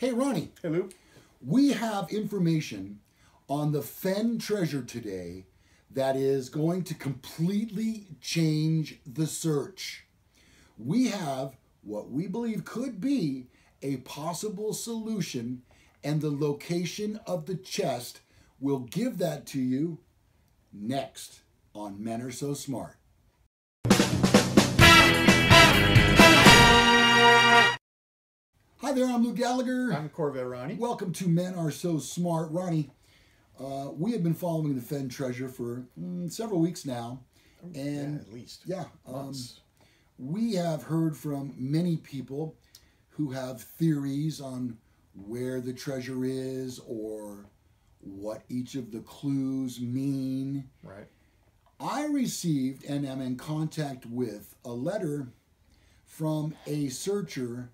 Hey, Ronnie, Hello. we have information on the Fenn treasure today that is going to completely change the search. We have what we believe could be a possible solution, and the location of the chest will give that to you next on Men Are So Smart. Hi there, I'm Lou Gallagher. I'm Corvette Ronnie. Welcome to Men Are So Smart. Ronnie, uh, we have been following the Fenn treasure for mm, several weeks now. And yeah, at least. yeah, um, we have heard from many people who have theories on where the treasure is or what each of the clues mean. right. I received and am in contact with a letter from a searcher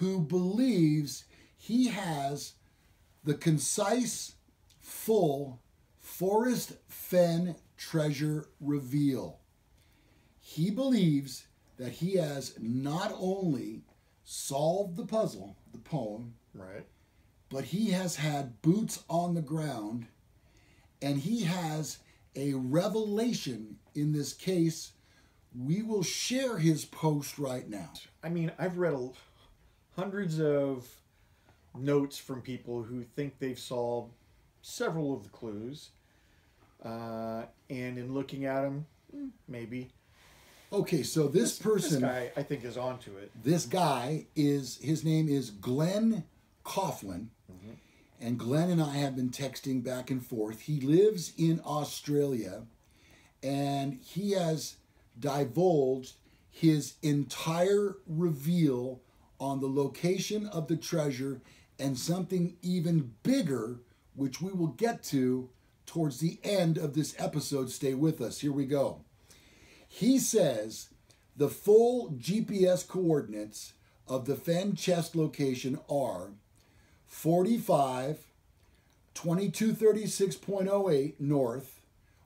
who believes he has the concise, full Forrest Fenn treasure reveal. He believes that he has not only solved the puzzle, the poem, Right. but he has had boots on the ground and he has a revelation in this case. We will share his post right now. I mean, I've read a, hundreds of notes from people who think they've solved several of the clues. Uh, and in looking at them, maybe. Okay, so this This person, this guy, I think, is onto it. this guy is his name is Glenn Caughlan. And Glenn and I have been texting back and forth. He lives in Australia and he has divulged his entire reveal on the location of the treasure and something even bigger, which we will get to towards the end of this episode. Stay with us. Here we go. He says the full GPS coordinates of the Fenn chest location are 45, 2236.08 north,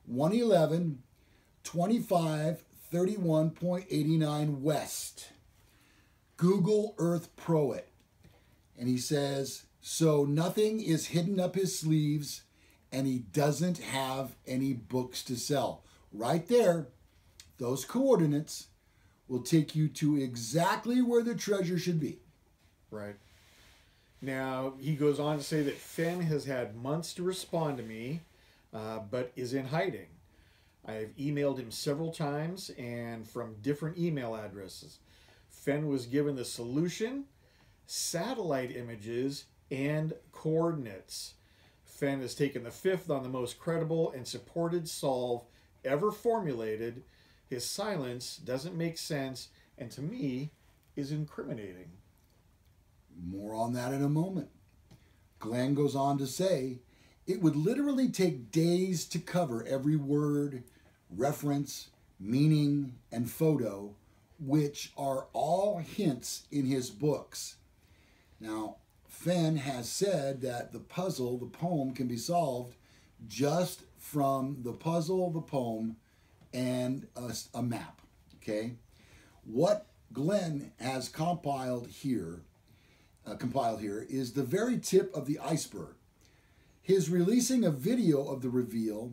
111, 25, 31.89 west. Google Earth Pro it. And he says, so nothing is hidden up his sleeves and he doesn't have any books to sell. Right there, those coordinates will take you to exactly where the treasure should be. Right. Now, he goes on to say that Fenn has had months to respond to me, uh, but is in hiding. I've emailed him several times and from different email addresses. Fenn was given the solution, satellite images, and coordinates. Fenn has taken the fifth on the most credible and supported solve ever formulated. His silence doesn't make sense and to me is incriminating. More on that in a moment. Glenn goes on to say, it would literally take days to cover every word, reference, meaning, and photo, which are all hints in his books. Now, Fenn has said that the puzzle, the poem, can be solved just from the puzzle, of the poem, and a, a map. Okay? What Glenn has compiled here uh, compiled here is the very tip of the iceberg. His releasing a video of the reveal,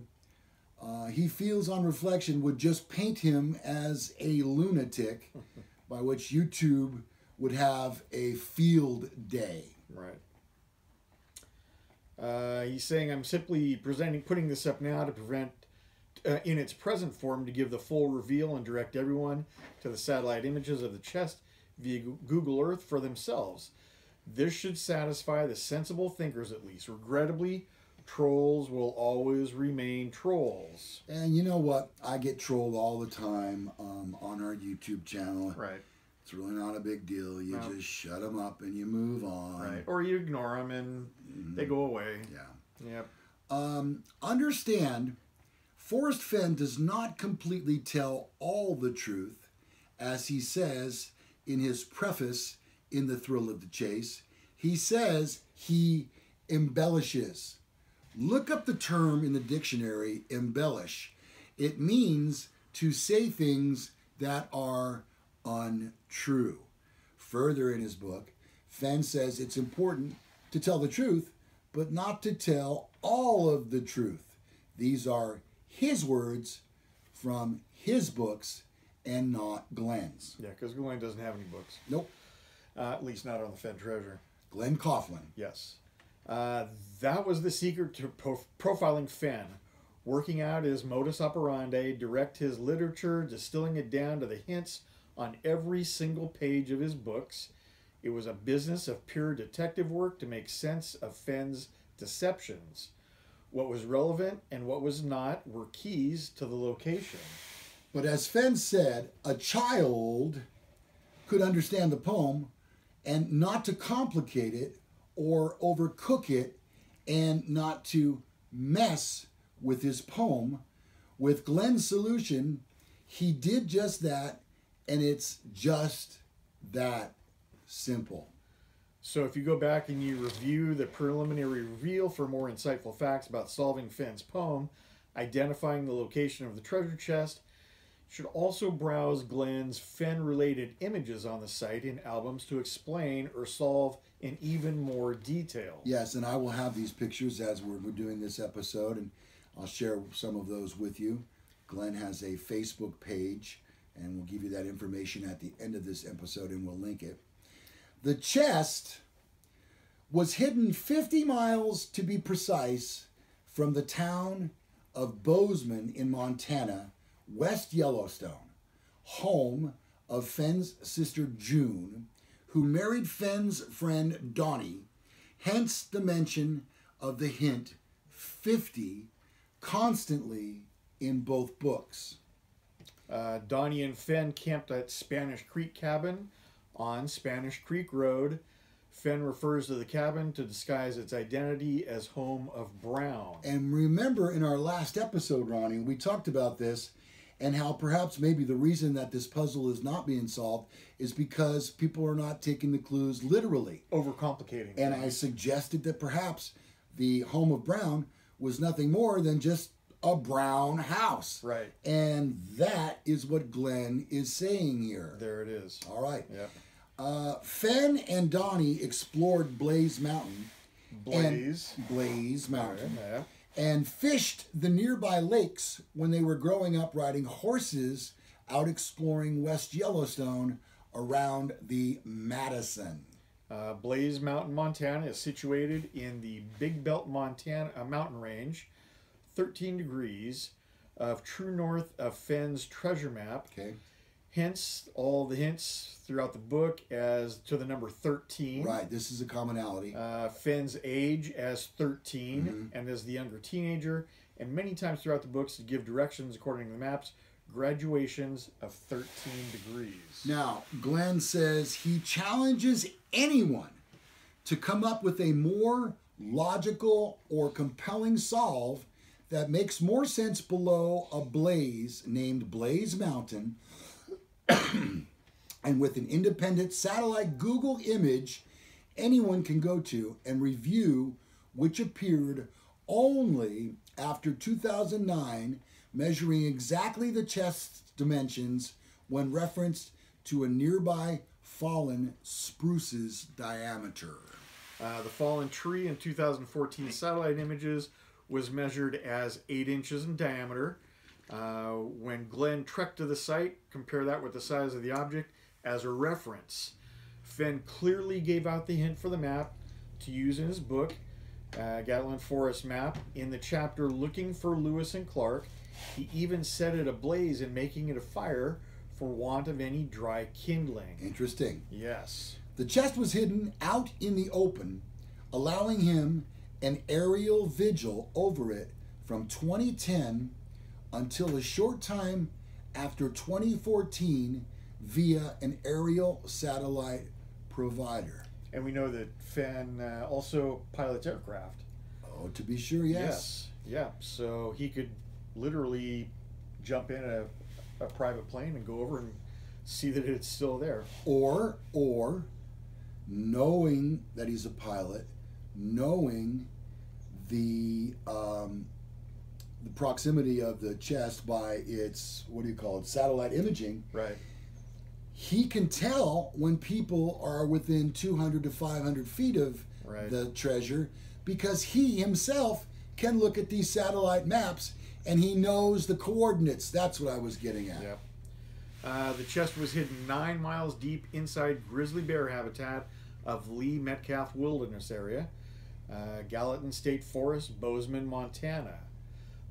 uh, he feels on reflection, would just paint him as a lunatic, by which YouTube would have a field day. Right. Uh, he's saying I'm simply presenting, putting this up now to prevent, uh, in its present form, to give the full reveal and direct everyone to the satellite images of the chest via Google Earth for themselves. This should satisfy the sensible thinkers at least. Regrettably, trolls will always remain trolls. And you know what? I get trolled all the time um, on our YouTube channel. Right. It's really not a big deal. You No. just shut them up and you move on. Right. Or you ignore them and they go away. Yeah. Yep. Um, understand, Forrest Fenn does not completely tell all the truth, as he says in his preface in The Thrill of the Chase. He says he embellishes. Look up the term in the dictionary, embellish. It means to say things that are untrue. Further in his book, Fenn says it's important to tell the truth, but not to tell all of the truth. These are his words from his books and not Glenn's. Yeah, because Glenn doesn't have any books, Nope. uh, at least not on the Fenn Treasure. Glenn Caughlan. Yes. Uh, that was the secret to pro- profiling Fenn. Working out his modus operandi, direct his literature, distilling it down to the hints on every single page of his books. It was a business of pure detective work to make sense of Fenn's deceptions. What was relevant and what was not were keys to the location. But as Fenn said, a child could understand the poem and not to complicate it or overcook it and not to mess with his poem. With Glenn's solution, he did just that, and it's just that simple. So if you go back and you review the preliminary reveal for more insightful facts about solving Fenn's poem, identifying the location of the treasure chest, you should also browse Glenn's Fenn-related images on the site in albums to explain or solve in even more detail. Yes, and I will have these pictures as we're, doing this episode, and I'll share some of those with you. Glenn has a Facebook page, and we'll give you that information at the end of this episode, and we'll link it. The chest was hidden 50 miles, to be precise, from the town of Bozeman in Montana, West Yellowstone, home of Fenn's sister June, who married Fenn's friend Donnie, hence the mention of the hint 50 constantly in both books. Uh, Donnie and Fenn camped at Spanish Creek Cabin on Spanish Creek Road. Fenn refers to the cabin to disguise its identity as home of Brown. And remember in our last episode, Ronnie, we talked about this and how perhaps maybe the reason that this puzzle is not being solved is because people are not taking the clues literally. Overcomplicating. And I suggested that perhaps the home of Brown was nothing more than just a brown house. Right. And that is what Glenn is saying here. There it is. All right. Yep. Uh, Fenn and Donnie explored Blaze Mountain. Blaze. Blaze Mountain. Yeah. And fished the nearby lakes when they were growing up riding horses out exploring West Yellowstone around the Madison. Uh, Blaze Mountain, Montana is situated in the Big Belt Montana uh, mountain range, 13 degrees of true north of Fenn's treasure map. Okay. Hence, all the hints throughout the book as to the number 13. Right. This is a commonality. Uh, Fenn's age as 13 Mm-hmm. and as the younger teenager, and many times throughout the books to give directions according to the maps, graduations of 13 degrees. Now, Glenn says he challenges anyone to come up with a more logical or compelling solve that makes more sense below a blaze named Blaze Mountain and with an independent satellite Google image anyone can go to and review, which appeared only after 2009, measuring exactly the chest's dimensions when referenced to a nearby fallen spruce's diameter. Uh, the fallen tree in 2014 satellite images was measured as 8 inches in diameter. Uh, when Glenn trekked to the site, compare that with the size of the object as a reference. Fenn clearly gave out the hint for the map to use in his book, uh, Gallatin Forest Map. In the chapter Looking for Lewis and Clark, he even set it ablaze in making it a fire for want of any dry kindling. Interesting. Yes. The chest was hidden out in the open, allowing him an aerial vigil over it from 2010 until a short time after 2014 via an aerial satellite provider. And we know that Fenn uh, also pilots aircraft. Oh, to be sure, yes. Yeah. So he could literally jump in a, a private plane and go over and see that it's still there. Or, or, knowing that he's a pilot, knowing the um, the proximity of the chest by its what do you call it satellite imaging, Right. he can tell when people are within 200 to 500 feet of Right. the treasure because he himself can look at these satellite maps and he knows the coordinates. That's what I was getting at. Yep. Uh, the chest was hidden nine miles deep inside grizzly bear habitat of Lee Metcalf Wilderness Area, uh, Gallatin State Forest, Bozeman, Montana.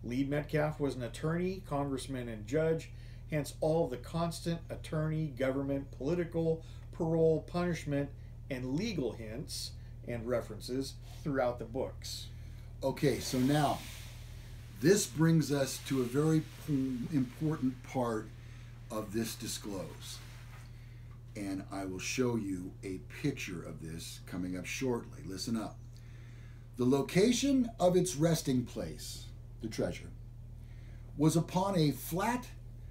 Lee Metcalf was an attorney, congressman, and judge, hence all the constant attorney, government, political, parole, punishment, and legal hints and references throughout the books. Okay, so now this brings us to a very important part of this disclose. And I will show you a picture of this coming up shortly. Listen up. The location of its resting place, the treasure, was upon a flat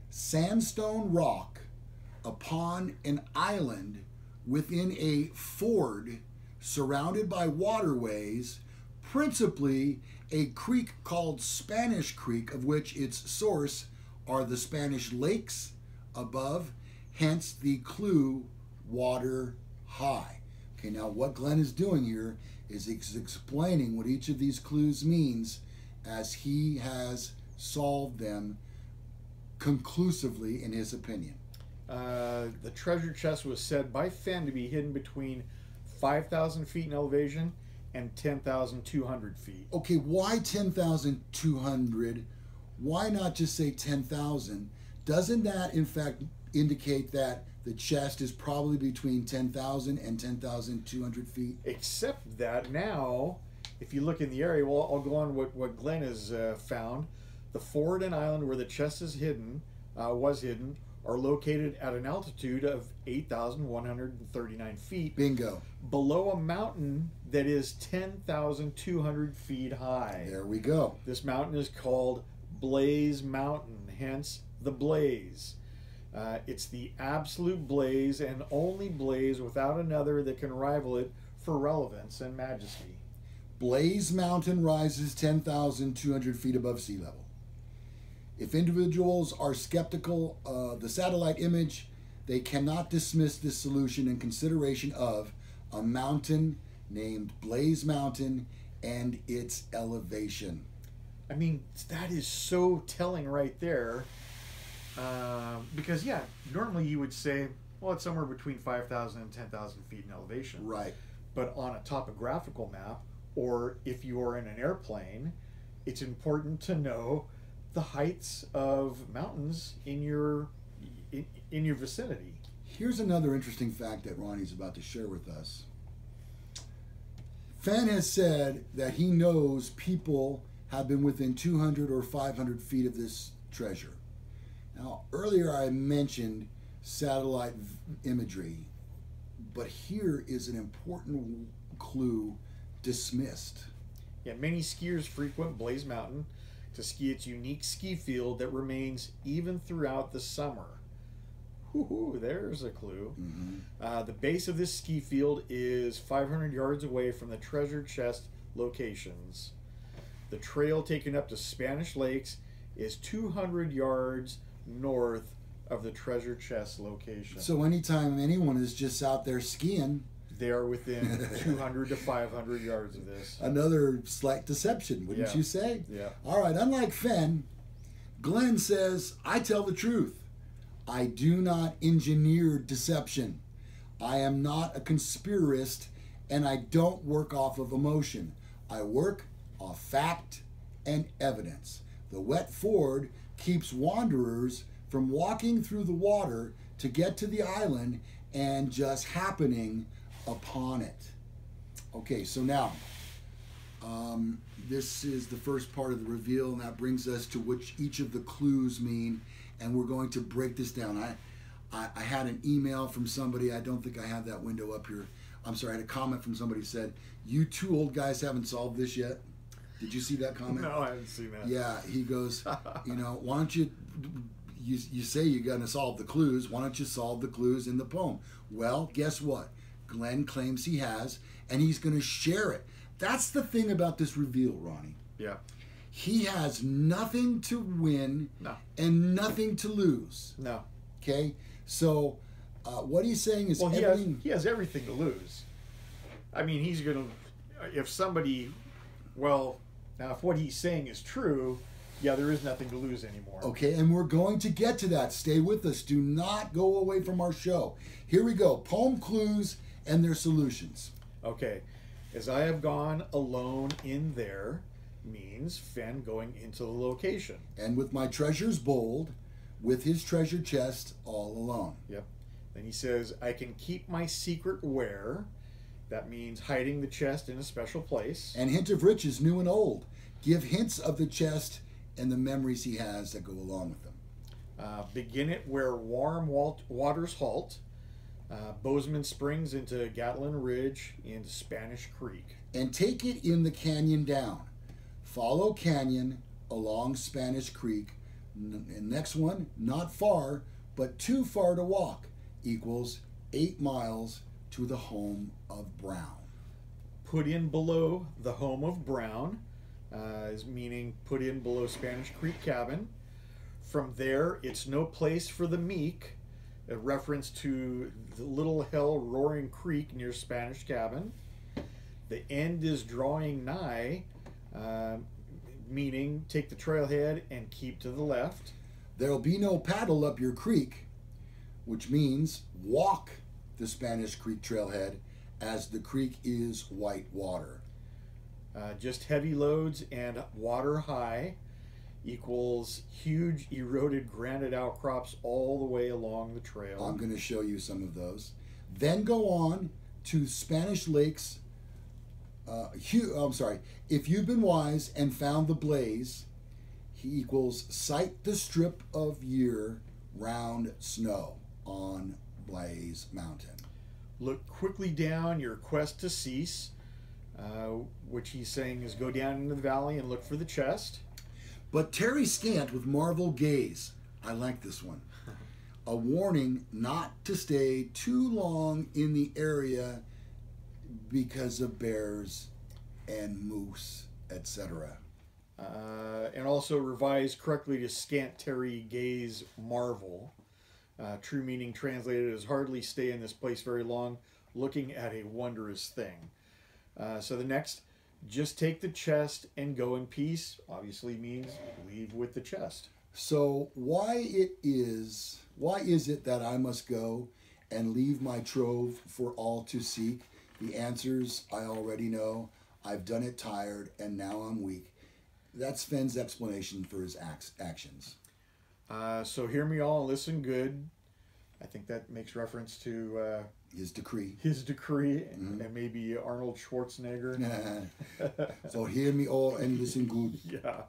sandstone rock upon an island within a ford surrounded by waterways, principally a creek called Spanish Creek, of which its source are the Spanish lakes above, hence the clue water high. Okay, now what Glenn is doing here is he's explaining what each of these clues means as he has solved them conclusively in his opinion. Uh, the treasure chest was said by Fenn to be hidden between 5,000 feet in elevation and 10,200 feet. Okay, why 10,200? Why not just say 10,000? Doesn't that, in fact, indicate that the chest is probably between 10,000 and 10,200 feet? Except that now, if you look in the area, well, I'll go on what, what Glenn has uh, found. The ford and island where the chest is hidden, uh, was hidden, are located at an altitude of 8,139 feet Bingo. below a mountain that is 10,200 feet high. There we go. This mountain is called Blaze Mountain, hence the blaze. Uh, it's the absolute blaze and only blaze without another that can rival it for relevance and majesty. Blaze Mountain rises 10,200 feet above sea level. If individuals are skeptical of the satellite image, they cannot dismiss this solution in consideration of a mountain named Blaze Mountain and its elevation. I mean, that is so telling right there. Um, because, yeah, normally you would say, well, it's somewhere between 5,000 and 10,000 feet in elevation. Right. But on a topographical map, or if you are in an airplane, it's important to know the heights of mountains in your in, in your vicinity. Here's another interesting fact that Ronnie's about to share with us. Fenn has said that he knows people have been within 200 or 500 feet of this treasure. Now, earlier I mentioned satellite imagery, but here is an important clue dismissed. Yeah, many skiers frequent Blaze Mountain to ski its unique ski field that remains even throughout the summer. Whoo, there's a clue. Uh, the base of this ski field is 500 yards away from the treasure chest locations. The trail taken up to Spanish Lakes is 200 yards north of the treasure chest location. So, anytime anyone is just out there skiing, they are within 200 to 500 yards of this. another slight deception, wouldn't Yeah. you say? Yeah. All right, unlike Fenn, Glenn says, I tell the truth. I do not engineer deception. I am not a conspirist and I don't work off of emotion. I work off fact and evidence. The wet ford keeps wanderers from walking through the water to get to the island and just happening upon it. Okay, so now um, this is the first part of the reveal, and that brings us to which each of the clues mean, and we're going to break this down. I, I, I had an email from somebody. I don't think I have that window up here. I'm sorry. I had a comment from somebody who said, "You two old guys haven't solved this yet." Did you see that comment? No, I haven't seen that. Yeah, he goes, you know, why don't you, you, you say you're going to solve the clues, why don't you solve the clues in the poem? Well, guess what? Glenn claims he has, and he's going to share it. That's the thing about this reveal, Ronnie. Yeah. He has nothing to win No. and nothing to lose. No. Okay? So, Uh, what he's saying is Well, he has, everything. he has everything to lose. I mean, he's going to, if somebody, well, now if what he's saying is true, yeah, there is nothing to lose anymore. Okay, and we're going to get to that. Stay with us. Do not go away from our show. Here we go. Poem clues and their solutions. Okay. As I have gone alone in there means Fenn going into the location. And with my treasures bold, with his treasure chest all alone. Yep. Then he says, I can keep my secret where. That means hiding the chest in a special place. And hint of riches new and old. Give hints of the chest and the memories he has that go along with them. Uh, begin it where warm walt- waters halt. Uh, Bozeman Springs into Gallatin Ridge into Spanish Creek. And take it in the canyon down. Follow canyon along Spanish Creek. And next one, not far, but too far to walk, equals eight miles to the home of Brown. Put in below the home of Brown, uh, is meaning put in below Spanish Creek Cabin. From there, it's no place for the meek, a reference to the Little Hell Roaring Creek near Spanish Cabin. The end is drawing nigh, uh, meaning take the trailhead and keep to the left. There'll be no paddle up your creek, which means walk the Spanish Creek trailhead as the creek is white water. Uh, just heavy loads and water high equals huge eroded granite outcrops all the way along the trail. I'm going to show you some of those. Then go on to Spanish Lakes. Uh, hu- I'm sorry. If you've been wise and found the blaze, he equals sight the strip of year round snow on Blaze Mountain. Look quickly down your quest to cease, uh, which he's saying is go down into the valley and look for the chest. But Tarry Scant with Marvel Gaze. I like this one. A warning not to stay too long in the area because of bears and moose, etc. Uh, and also revise correctly to scant tarry gaze marvel. Uh, true meaning translated as hardly stay in this place very long, looking at a wondrous thing. Uh, so the next, just take the chest and go in peace, obviously means leave with the chest. So why it is why is it that I must go and leave my trove for all to seek? The answers I already know. I've done it tired and now I'm weak. That's Fenn's explanation for his acts, actions. Uh, so hear me all and listen good. I think that makes reference to uh, His decree. his decree and maybe Arnold Schwarzenegger. so hear me all and listen good. Yeah.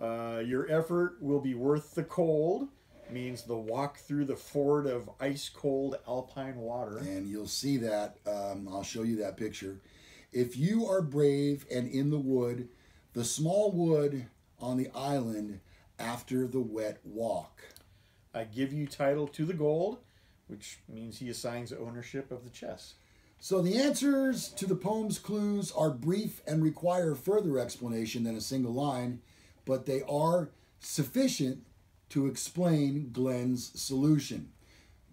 Uh, your effort will be worth the cold. Means the walk through the ford of ice cold alpine water. And you'll see that. Um, I'll show you that picture. If you are brave and in the wood, the small wood on the island after the wet walk. I give you title to the gold, which means he assigns ownership of the chess. So the answers to the poem's clues are brief and require further explanation than a single line, but they are sufficient to explain Glenn's solution.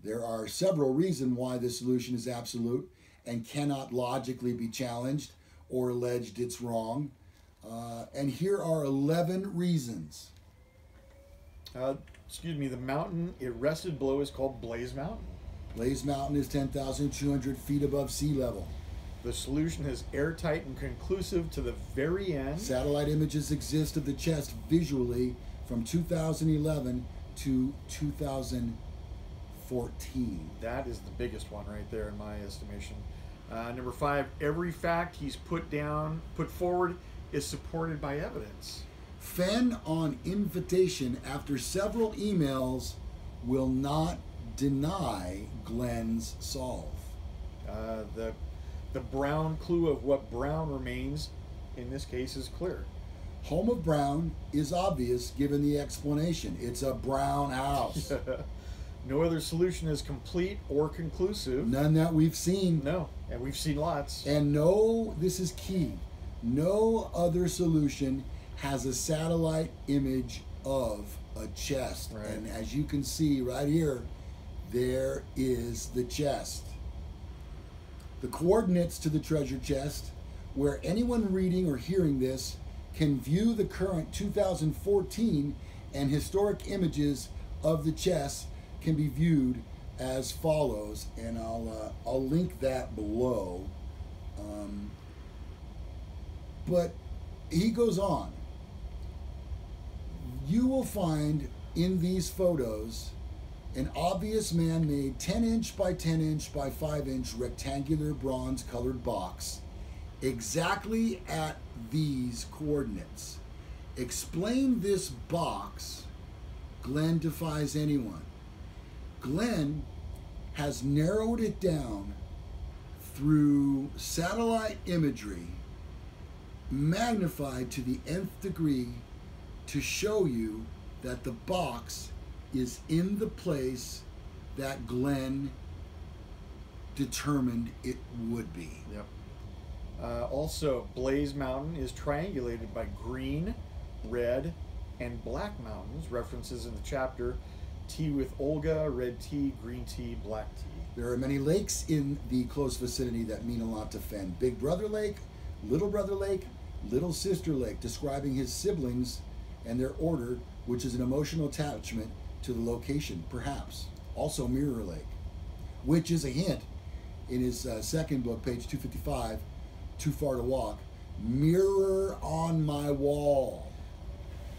There are several reasons why this solution is absolute and cannot logically be challenged or alleged it's wrong. Uh, and here are 11 reasons. Uh, excuse me, the mountain it rested below is called Blaze Mountain. Blaze Mountain is 10,200 feet above sea level. The solution is airtight and conclusive to the very end. Satellite images exist of the chest visually from 2011 to 2014. That is the biggest one right there in my estimation. Uh, number five, every fact he's put down, put forward, is supported by evidence. Fenn, on invitation after several emails, will not deny Glenn's solve. Uh, the the brown clue of what brown remains in this case is clear. Home of Brown is obvious given the explanation. It's a brown house. no other solution is complete or conclusive. None that we've seen. No, and we've seen lots. And no, this is key. No other solution has a satellite image of a chest. Right. And as you can see right here, there is the chest. The coordinates to the treasure chest, where anyone reading or hearing this can view the current 2014 and historic images of the chest, can be viewed as follows, and I'll uh, I'll link that below. Um, but he goes on. You will find in these photos an obvious man-made 10 inch by 10 inch by 5 inch rectangular bronze colored box exactly at these coordinates. Explain this box, Glenn defies anyone. Glenn has narrowed it down through satellite imagery, magnified to the nth degree to show you that the box is in the place that Glenn determined it would be. Yep. Uh, also, Blaze Mountain is triangulated by green, red, and black mountains, references in the chapter tea with Olga, red tea, green tea, black tea. There are many lakes in the close vicinity that mean a lot to Fenn. Big Brother Lake, Little Brother Lake, Little Sister Lake, describing his siblings and their order, which is an emotional attachment to the location, perhaps. Also, Mirror Lake, which is a hint in his uh, second book, page 255, Too Far to Walk. Mirror on my wall.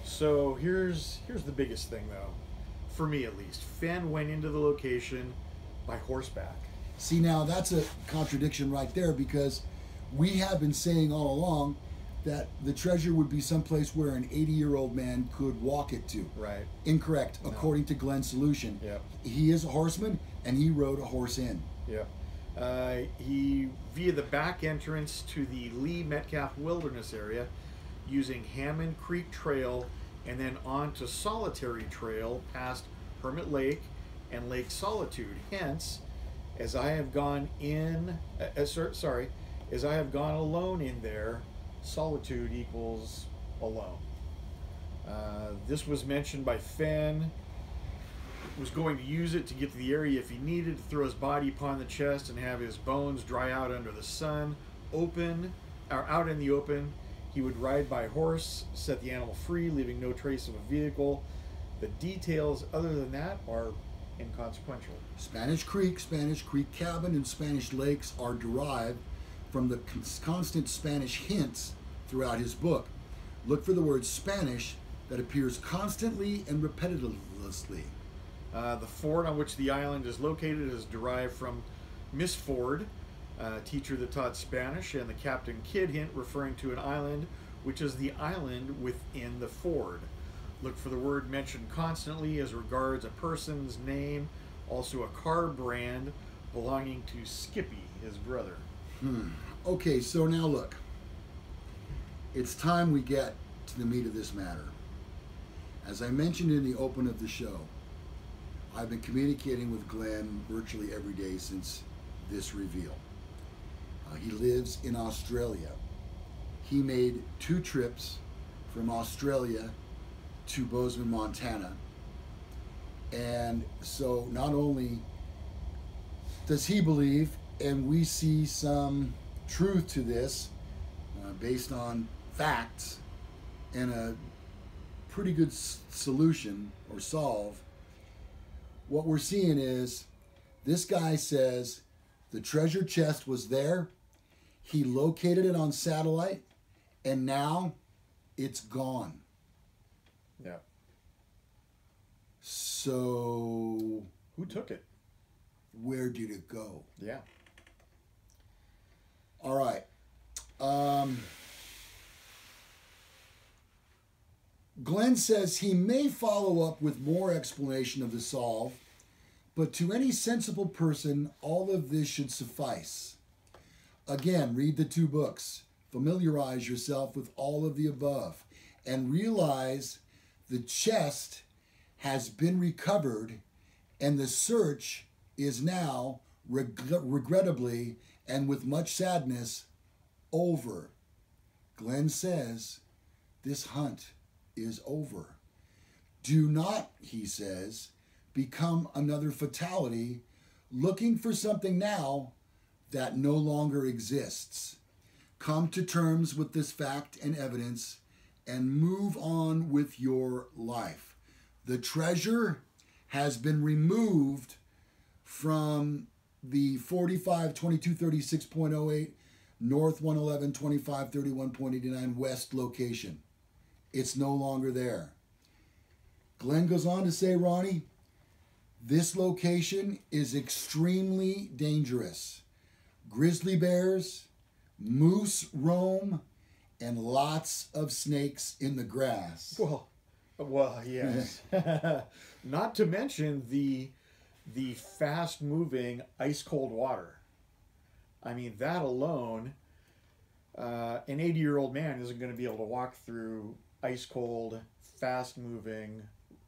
So here's here's the biggest thing though, for me at least. Fenn went into the location by horseback. See, now that's a contradiction right there because we have been saying all along that the treasure would be someplace where an 80 year old man could walk it to. Right. Incorrect, according to Glenn's solution. He is a horseman and he rode a horse in. Yep. Uh, he via the back entrance to the Lee Metcalf Wilderness area, using Hammond Creek Trail, and then on to Solitary Trail past Hermit Lake and Lake Solitude. Hence, as I have gone in, uh, uh, sorry, as I have gone alone in there, solitude equals alone. Uh, this was mentioned by Fenn was going to use it to get to the area if he needed to throw his body upon the chest and have his bones dry out under the sun. Open or out in the open he would ride by horse set the animal free leaving no trace of a vehicle. The details other than that are inconsequential. Spanish Creek, Spanish Creek Cabin, and Spanish Lakes are derived from the constant Spanish hints throughout his book. Look for the word Spanish that appears constantly and repetitively. Uh, the fort on which the island is located is derived from Miss Ford, a teacher that taught Spanish, and the Captain Kidd hint referring to an island, which is the island within the ford. Look for the word mentioned constantly as regards a person's name, also a car brand belonging to Skippy, his brother. Okay, so now look. It's time we get to the meat of this matter. As I mentioned in the open of the show, I've been communicating with Glenn virtually every day since this reveal. Uh, he lives in Australia. He made two trips from Australia to Bozeman, Montana. And so not only does he believe, and we see some truth to this uh, based on facts and a pretty good s- solution or solve. What we're seeing is this guy says the treasure chest was there, he located it on satellite, and now it's gone. Yeah. So, Who took it? where did it go? Yeah. All right. Um, Glenn says he may follow up with more explanation of the solve, but to any sensible person, all of this should suffice. Again, read the two books, familiarize yourself with all of the above, and realize the chest has been recovered and the search is now, reg- regrettably and with much sadness, over. Glenn says, This hunt is over. Do not, he says, become another fatality, looking for something now that no longer exists. Come to terms with this fact and evidence and move on with your life. The treasure has been removed from the 45 22 36.08 North 111 25 31.89 West location. It's no longer there. Glenn goes on to say, Ronnie, this location is extremely dangerous. Grizzly bears, moose roam, and lots of snakes in the grass. Well, well, yes. Not to mention the the fast moving ice cold water. I mean, that alone, uh, an 80 year old man isn't going to be able to walk through ice cold, fast moving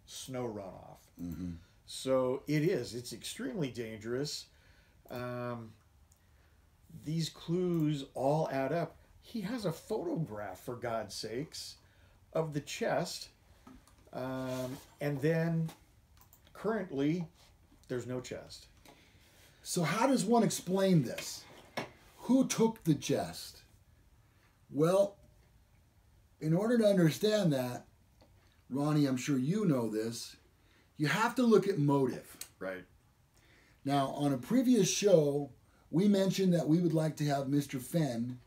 snow runoff. Mm-hmm. So it is, it's extremely dangerous. Um, these clues all add up. He has a photograph, for God's sakes, of the chest. Um, and then currently, there's no chest. So, how does one explain this? Who took the chest? Well, in order to understand that, Ronnie, I'm sure you know this, you have to look at motive. Right. Now, on a previous show, we mentioned that we would like to have Mr. Fenn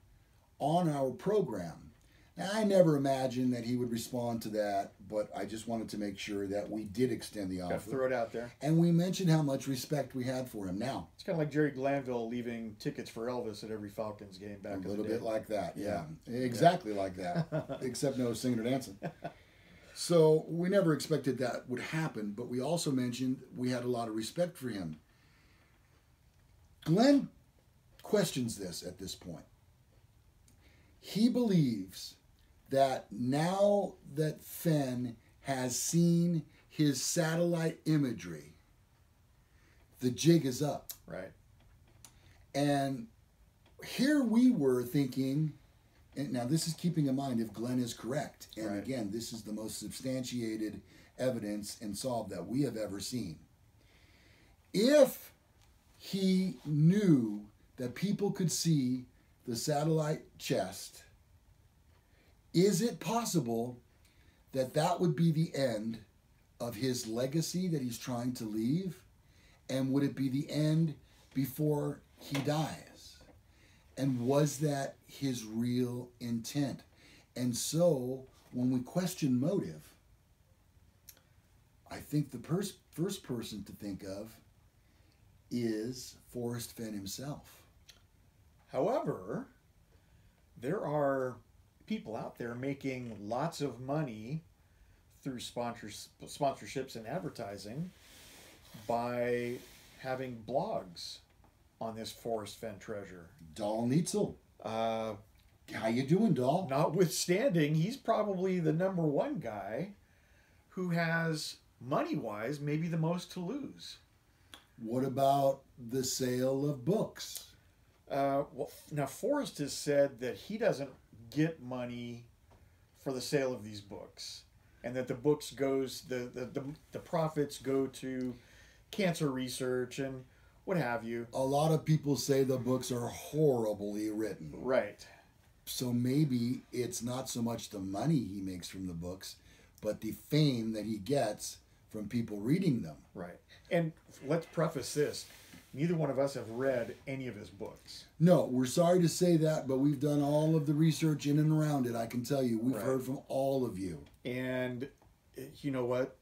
on our program. Now, I never imagined that he would respond to that, but I just wanted to make sure that we did extend the offer. Got to offer. throw it out there. And we mentioned how much respect we had for him. Now, It's kind of like Jerry Glanville leaving tickets for Elvis at every Falcons game back a in the little bit like that, yeah. Exactly like that, except no singing or dancing. So we never expected that would happen, but we also mentioned we had a lot of respect for him. Glenn questions this at this point. He believes that now that Fenn has seen his satellite imagery, the jig is up. Right. And here we were thinking, and now this is keeping in mind if Glenn is correct. And Right. again, this is the most substantiated evidence in Solve that we have ever seen. If he knew that people could see the satellite chest, is it possible that that would be the end of his legacy that he's trying to leave? And would it be the end before he dies? And was that his real intent? And so, when we question motive, I think the pers- first person to think of is Forrest Fenn himself. However, there are people out there making lots of money through sponsors, sponsorships and advertising by having blogs on this Forrest Fenn treasure. Dal Neitzel. Uh, How you doing, Dal? notwithstanding, he's probably the number one guy who has money wise maybe the most to lose. What about the sale of books? Uh, well, now Forrest has said that he doesn't get money for the sale of these books, and that the books goes the the, the, the profits go to cancer research and what have you. A lot of people say the books are horribly written. Right. So maybe it's not so much the money he makes from the books, but the fame that he gets from people reading them. Right. And let's preface this: neither one of us have read any of his books. No, we're sorry to say that, but we've done all of the research in and around it. I can tell you, we've Right. heard from all of you. And you know what?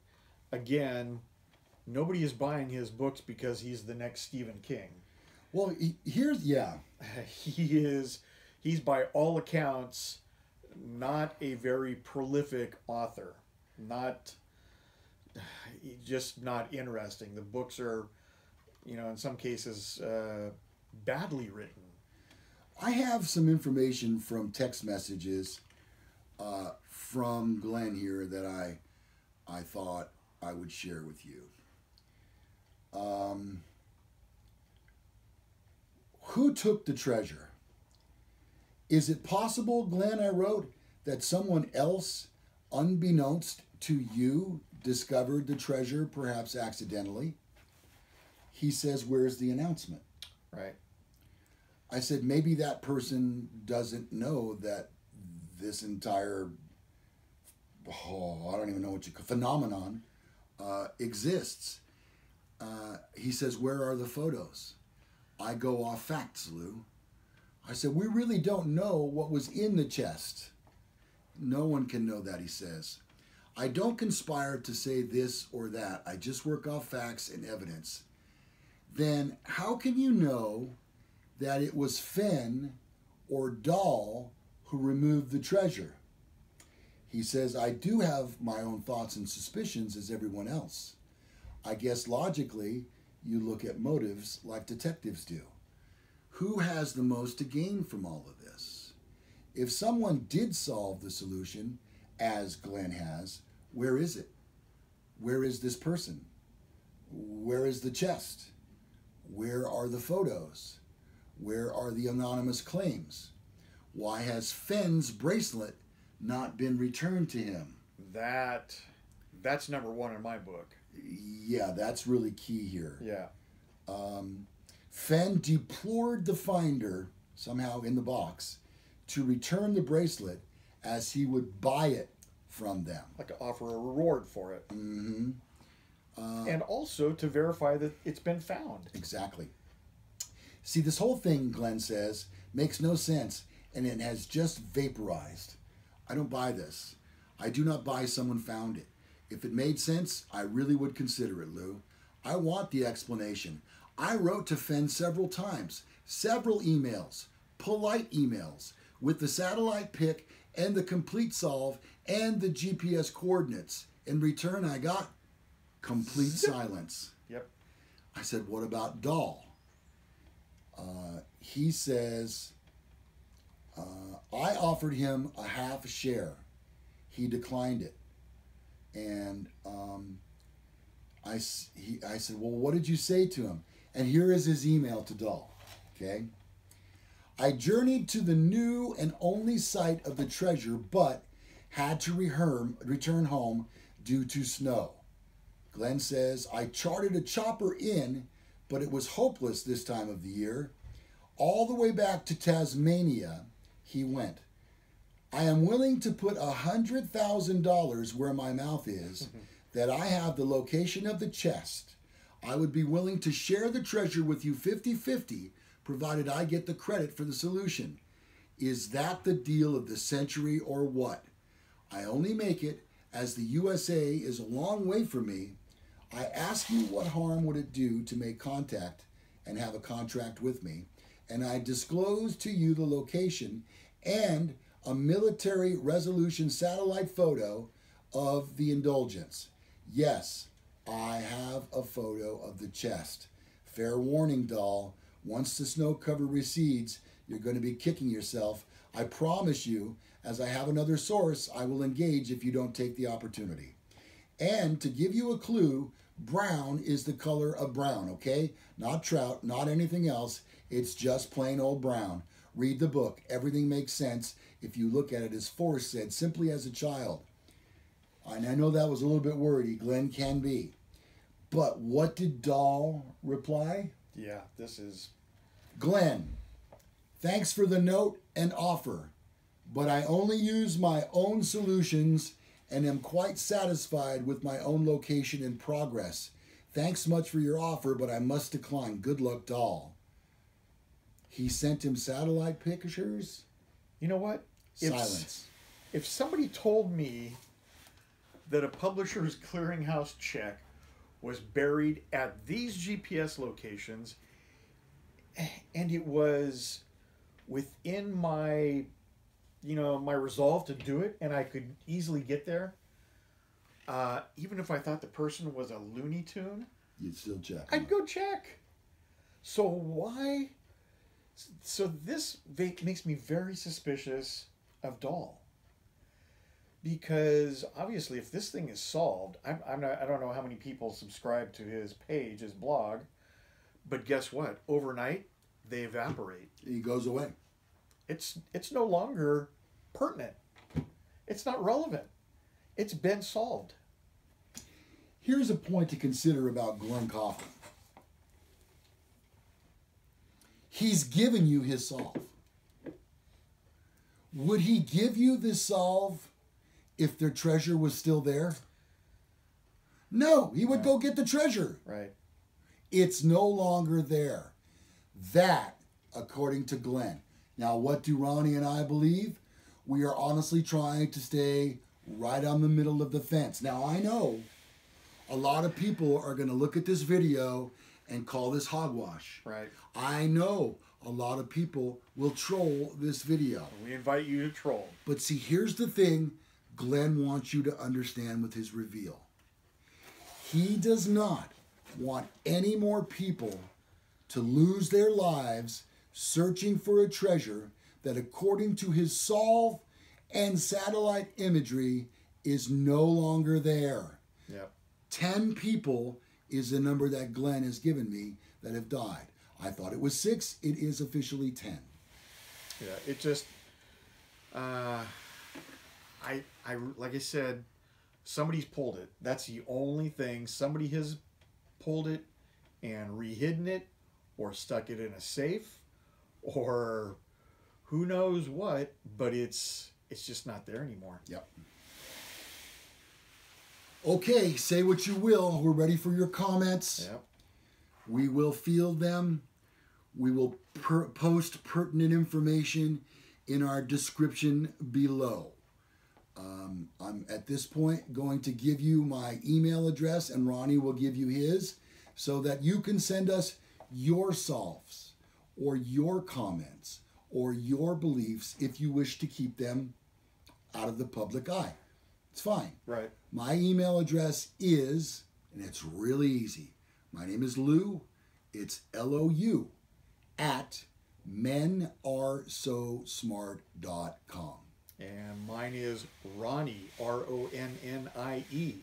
Again, nobody is buying his books because he's the next Stephen King. Well, he, here's yeah, he is he's by all accounts not a very prolific author not just not interesting the books are you know in some cases uh, badly written I have some information from text messages uh, from Glenn here that I I thought I would share with you. Um, who took the treasure? Is it possible, Glenn, I wrote, that someone else, unbeknownst to you, discovered the treasure, perhaps accidentally. He says, Where's the announcement? Right. I said, Maybe that person doesn't know that this entire, oh, I don't even know what you call phenomenon uh, exists. Uh, he says, Where are the photos? I go off facts, Lou. I said, We really don't know what was in the chest. No one can know that, he says. I don't conspire to say this or that. I just work off facts and evidence. Then how can you know that it was Fenn or Dal who removed the treasure? He says, I do have my own thoughts and suspicions as everyone else. I guess logically, you look at motives like detectives do. Who has the most to gain from all of this? If someone did solve the solution, as Glen has, where is it? Where is this person? Where is the chest? Where are the photos? Where are the anonymous claims? Why has Fenn's bracelet not been returned to him? That that's number one in my book. Yeah, that's really key here. Yeah. Um, Fenn deplored the finder, somehow in the box, to return the bracelet as he would buy it from them. Like offer a reward for it. Hmm and also to verify that it's been found. Exactly. See, this whole thing, Glen says, makes no sense and it has just vaporized. I don't buy this. I do not buy someone found it. If it made sense, I really would consider it, Lou. I want the explanation. I wrote to Fenn several times, several emails, polite emails, with the satellite pic and the complete solve and the GPS coordinates. In return, I got complete silence. Yep. I said, What about Dal? Uh, he says, uh, I offered him a half share. He declined it. And um, I, he, I said, Well, what did you say to him? And here is his email to Dal. Okay. I journeyed to the new and only site of the treasure, but had to reherm, return home due to snow. Glen says, I chartered a chopper in, but it was hopeless this time of the year. All the way back to Tasmania, he went. I am willing to put a hundred thousand dollars where my mouth is that I have the location of the chest. I would be willing to share the treasure with you 50 50, provided I get the credit for the solution. Is that the deal of the century or what? I only make it as the USA is a long way from me. I ask you what harm would it do to make contact and have a contract with me, and I disclose to you the location and a military resolution satellite photo of the indulgence. Yes, I have a photo of the chest. Fair warning, Dal. Once the snow cover recedes, you're going to be kicking yourself. I promise you, as I have another source, I will engage if you don't take the opportunity. And to give you a clue, brown is the color of brown, okay? Not trout, not anything else. It's just plain old brown. Read the book. Everything makes sense if you look at it as Forrest said, simply as a child. And I know that was a little bit wordy. Glen can be. But what did Dal reply? Yeah, this is Glen, thanks for the note and offer, but I only use my own solutions and am quite satisfied with my own location and progress. Thanks much for your offer, but I must decline. Good luck, Dal. He sent him satellite pictures. you know what? If, Silence. If somebody told me that a publisher's clearinghouse check was buried at these GPS locations and it was within my you know my resolve to do it and I could easily get there uh, even if I thought the person was a Looney Tune You'd still check. I'd go check. So why? So this makes me very suspicious of Dal. Because obviously, if this thing is solved, I'm, I'm not, I don't know how many people subscribe to his page, his blog, but guess what? Overnight, they evaporate. He goes away. It's it's no longer pertinent. It's not relevant. It's been solved. Here's a point to consider about Glen Caughlan. He's given you his solve. Would he give you this solve if their treasure was still there? No, he would go get the treasure. Right. It's no longer there. That, according to Glen. Now, what do Ronnie and I believe? We are honestly trying to stay right on the middle of the fence. Now, I know a lot of people are going to look at this video and call this hogwash. Right. I know a lot of people will troll this video. We invite you to troll. But see, here's the thing Glen wants you to understand with his reveal. He does not want any more people to lose their lives searching for a treasure that, according to his solve and satellite imagery, is no longer there. Yep. 10 people is the number that Glen has given me that have died. I thought it was six, it is officially 10. Yeah. It just. Uh, I I like I said, somebody's pulled it. That's the only thing. Somebody has pulled it and rehidden it, or stuck it in a safe, or who knows what. But it's it's just not there anymore. Yep. Okay, say what you will. We're ready for your comments. Yep. We will field them. We will per- post pertinent information in our description below. Um, I'm at this point going to give you my email address, and Ronnie will give you his, so that you can send us your solves or your comments or your beliefs if you wish to keep them out of the public eye. It's fine. Right. My email address is, and it's really easy. My name is Lou. It's L O U at menaresosmart.com. And mine is Ronnie, R O N N I E,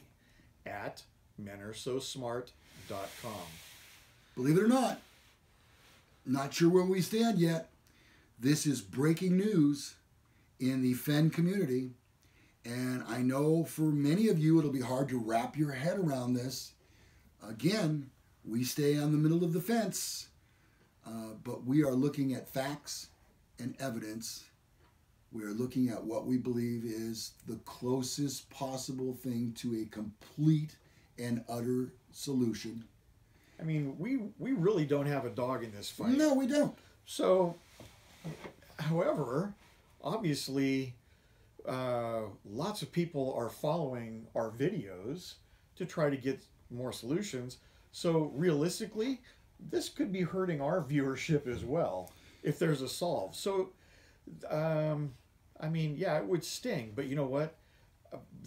at menaresosmart.com. Believe it or not, not sure where we stand yet. This is breaking news in the Fenn community. And I know for many of you it'll be hard to wrap your head around this. Again, we stay on the middle of the fence, uh, but we are looking at facts and evidence. We are looking at what we believe is the closest possible thing to a complete and utter solution. I mean, we we really don't have a dog in this fight. No, we don't. So, however, obviously, uh, lots of people are following our videos to try to get more solutions. So, realistically, this could be hurting our viewership as well if there's a solve. So, um, I mean, yeah, it would sting, but you know what?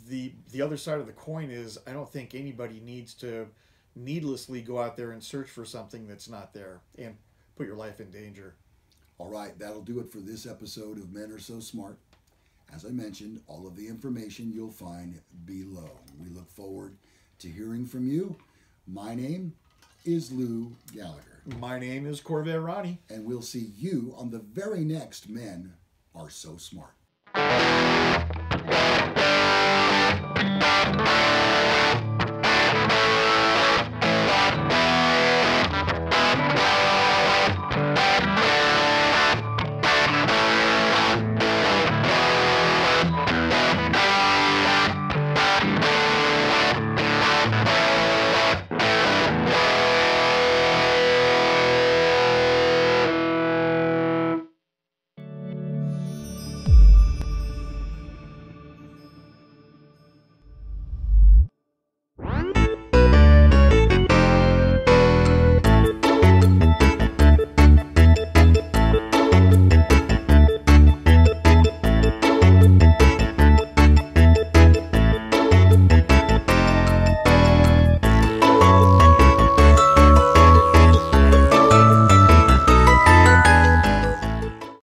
The the other side of the coin is I don't think anybody needs to needlessly go out there and search for something that's not there and put your life in danger. All right, that'll do it for this episode of Men Are So Smart. As I mentioned, all of the information you'll find below. We look forward to hearing from you. My name is Lou Gallagher, My name is Corvette Ronnie. and we'll see you on the very next Men Are So Smart.